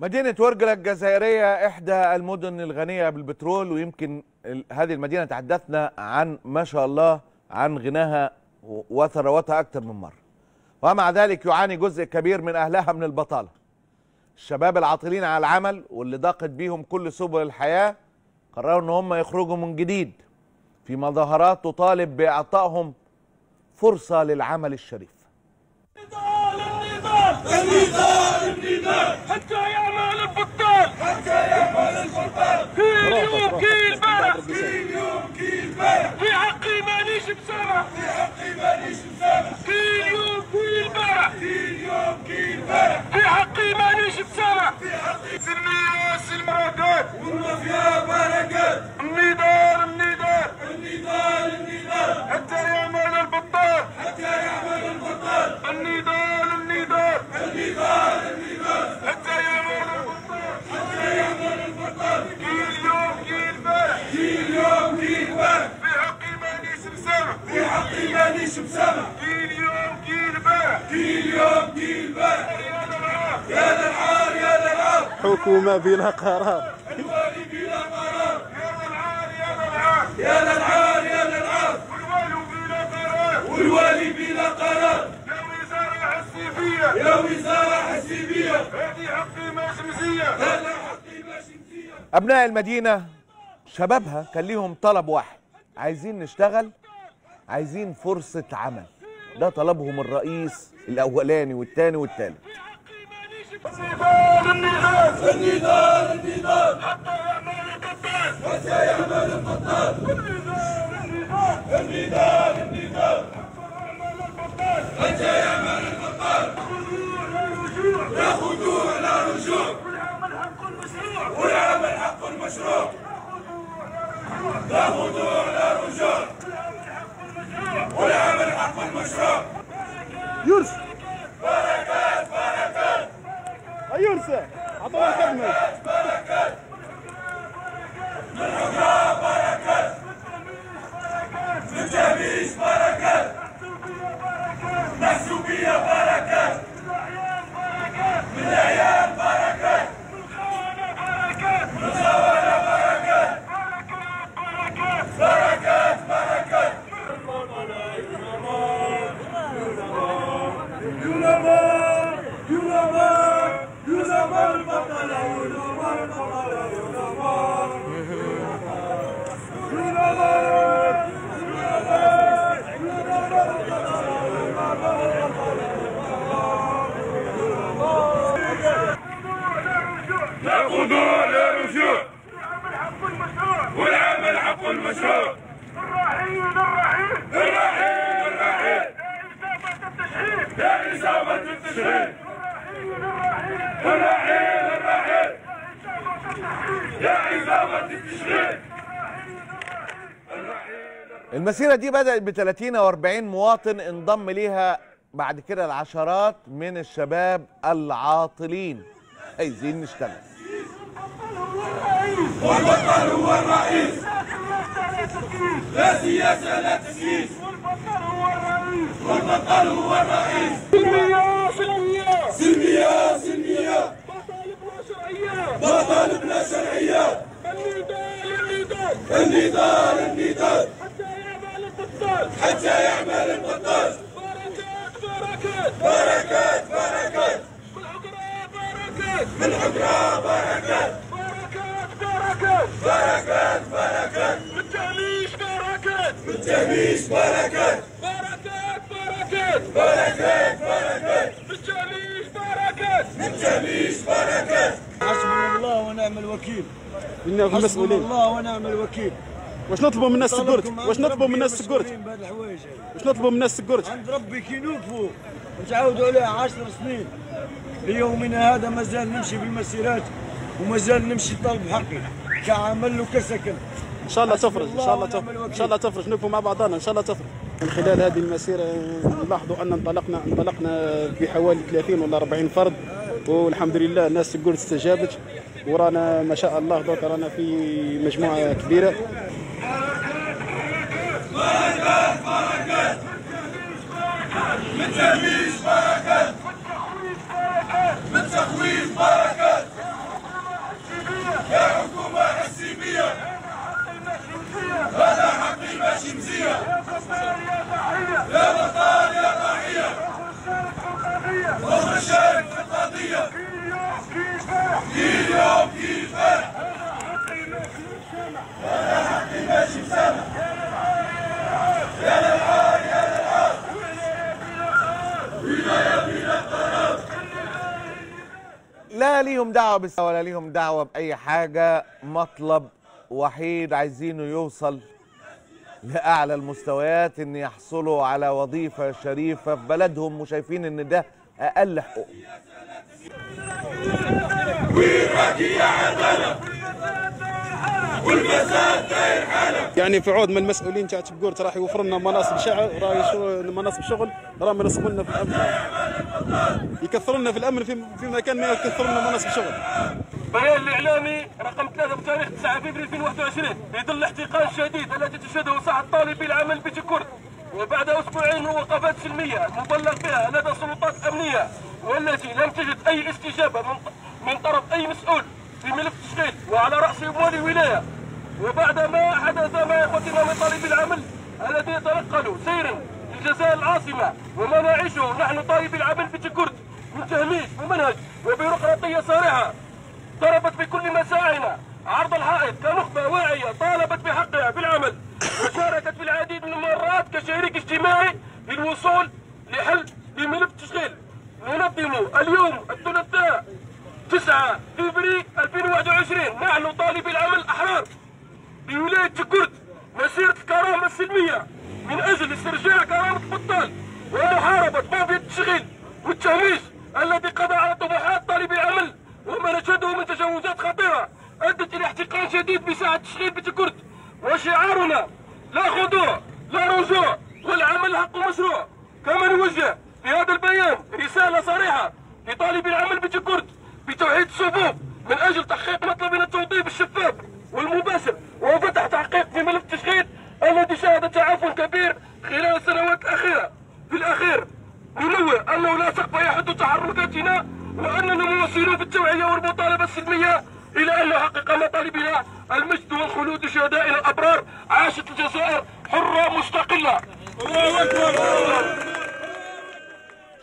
مدينة ورقلة الجزائرية إحدى المدن الغنية بالبترول ويمكن هذه المدينة تحدثنا عن ما شاء الله عن غناها وثروتها أكثر من مرة. ومع ذلك يعاني جزء كبير من أهلها من البطالة. الشباب العاطلين على العمل واللي ضاقت بيهم كل سبل الحياة قرروا إن هم يخرجوا من جديد. في مظاهرات تطالب بإعطائهم فرصة للعمل الشريف. النضال النضال النضال البطال حتى البطال كل يوم كل البارح كل يوم كل البارح في حقي مانيش بسامح في حقي سلمي راس المرادات والمافيا بركات النضال النضال النضال النضال حتى يعمل البطال حتى يعمل البطال النضال النضال النضال النضال حتى يعمل البطال حتى يعمل البطال كل يوم كل البارح كل يوم كل البارح في حقي مانيش مسامح في حقي مانيش مسامح كل يوم كل البارح كل يوم كل البارح يا ذا العار يا ذا العار حكومة بلا قرار الوالي بلا قرار. يا ذا العار يا العار والوالي بلا قرار يا وزارة حسيبية يا وزارة حسيبية هذه حقي ما شمسية أبناء المدينة شبابها كان ليهم طلب واحد. عايزين نشتغل عايزين فرصة عمل. ده طلبهم الرئيس الأولاني والتاني والتالت النضال النضال النضال النضال حتى يعمل القطاس حتى يعمل القطاس النضال النضال النضال حتى يعمل القطاس لا خضوع لا رجوع والعمل حق المشروع. والعمل حق المشروع لا خضوع لا رجوع والعمل حق المشروع Força! A bola está no meio! والعمل حق المشروع الرحيل الرحيل. الرحيل الرحيل يا إصابة التشريع الرحيل الرحيل يا إصابة التشريع المسيرة دي بدأت ب 30 أو 40 مواطن انضم ليها بعد كده العشرات من الشباب العاطلين. عايزين نشتغل. والبطل هو الرئيس. لا سياسة لا تسييس والبطل هو الرئيس سلمية سلمية سلمية سلمية مطالب لا شرعية النضال النضال النضال النضال حتى يعمل البطال بركات بركات بركات بركات بالحجرة بركات بركات بركات بركات بركات بالتهميش بركات بالتهميش بركات. بركات بركات. بركات بركات. بالتهميش بركات. بالتهميش بركات. حسبنا الله ونعم الوكيل. إنهم حسبنا مسؤولين الله ونعم الوكيل. واش نطلبوا من الناس السكورت؟ طلبكم واش نطلبوا من الناس هذه. واش نطلبوا من الناس السكورت؟ عند ربي كي نوقفوا وتعاودوا عليها عشر سنين. ليومنا هذا مازال نمشي بالمسيرات ومازال نمشي طالب حقي. كعمل وكسكن. إن شاء الله تفرج إن شاء الله تفرج إن. شاء الله تفرج نوقفوا مع بعضنا إن شاء الله تفرج. من خلال هذه المسيرة نلاحظوا أن انطلقنا انطلقنا بحوالي 30 ولا 40 فرد. والحمد لله الناس الكل استجابت. ورانا ما شاء الله دوك رانا في مجموعة كبيرة. من لا ليهم دعوة بس ولا ليهم دعوة بأي حاجة. مطلب وحيد عايزينه يوصل لأعلى المستويات إن يحصلوا على وظيفة شريفة في بلدهم وشايفين إن ده أقل حقوق. يعني في عود من المسؤولين تاع تبقورت راح يوفر لنا مناصب شغل راه مناصب شغل راه ينصبوا لنا في الأمن. يكثروا لنا في الأمن في في مكان ما يكثروا لنا مناصب شغل. بيان الإعلامي رقم 3 بتاريخ 9 فبراير 2021 يدل الاحتقان الشديد الذي تشهده ساحه طالبي العمل بجكورت وبعد أسبوعين وقفات سلمية مبلغ بها لدى سلطات أمنية والتي لم تجد أي استجابة من طرف أي مسؤول. في ملف التشغيل وعلى رأس أموال الولاية. وبعد ما حدث مع اخوتنا من طالبي العمل الذين تنقلوا سيرا للجزائر العاصمة وما نعيشه نحن طالبي العمل بجكورت من تهميش ممنهج وبيروقراطية صارخة ضربت بكل مساعينا عرض الحائط كنخبة واعية طالبت بحقها بالعمل. وشاركت في العديد من المرات كشريك اجتماعي للوصول لحل لملف التشغيل. ننظم اليوم 9 فبراير 2021 نحن طالبي العمل الأحرار بولاية جكرت مسيرة الكرامة السلمية من أجل استرجاع كرامة البطال ومحاربة مافيا التشغيل والتهميش الذي قضى على طموحات طالبي العمل وما نشهده من تجاوزات خطيرة أدت إلى احتقان شديد بساعة التشغيل بجكرت وشعارنا لا خضوع لا رجوع والعمل حق مشروع. كما نوجه في هذا البيان رسالة صريحة لطالبي العمل بجكرت بتوحيد الصفوف من أجل تحقيق مطلبنا التوظيف الشفاف والمباشر وفتح تحقيق في ملف التشغيل الذي شهد تعافن كبير خلال السنوات الأخيرة. في الأخير ننوه أنه لا سقف يحد تحركاتنا وأننا مواصلون في التوعية والمطالبة السلمية إلى أن نحقق مطالبنا المجد والخلود لشهدائنا الأبرار عاشت الجزائر حرة مستقلة. الله أكبر.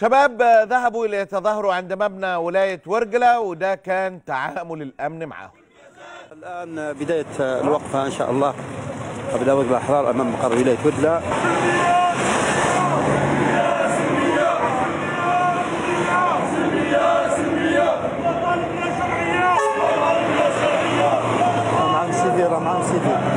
شباب ذهبوا ليتظاهروا عند مبنى ولاية ورجله وده كان تعامل الأمن معاهم الآن بداية الوقفة إن شاء الله. قبل وجبة الأحرار أمام مقر ولاية ودلة معهم سيدي راه معهم سيدي.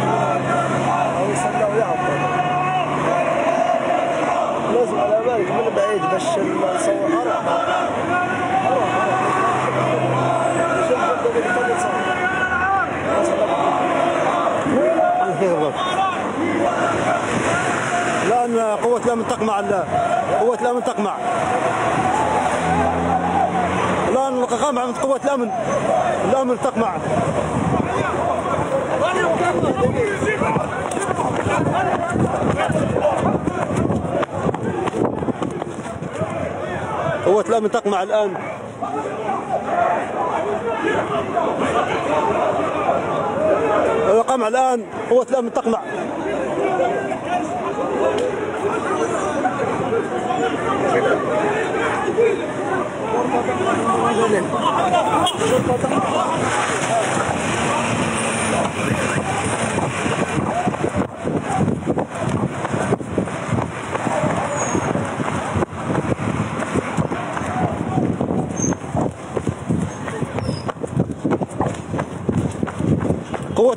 قوة الأمن تقمع ال- قوة الأمن تقمع الآن قمع من قوة الأمن. الأمن تقمع قوة الأمن تقمع الآن. قمع الآن قوة الأمن تقمع قوة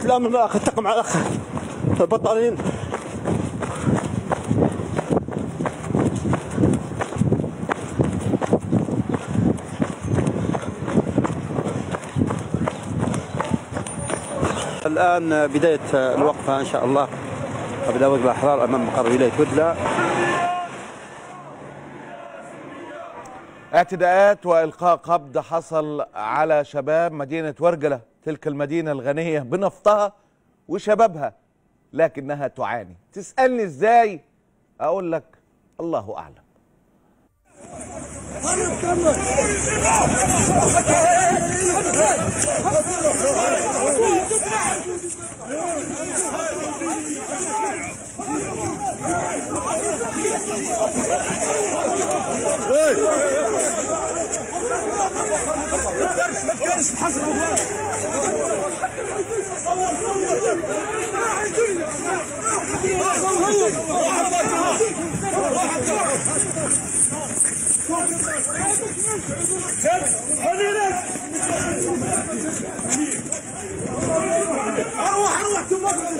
الأمن تقمع الأخ البطالين. الآن بداية الوقفة إن شاء الله. قبل وجبة الأحرار أمام مقر ولاية ودلة اعتداءات وإلقاء قبض حصل على شباب مدينة ورجله تلك المدينة الغنية بنفطها وشبابها لكنها تعاني. تسألني إزاي؟ أقول لك الله واحد واحد أروح أروح.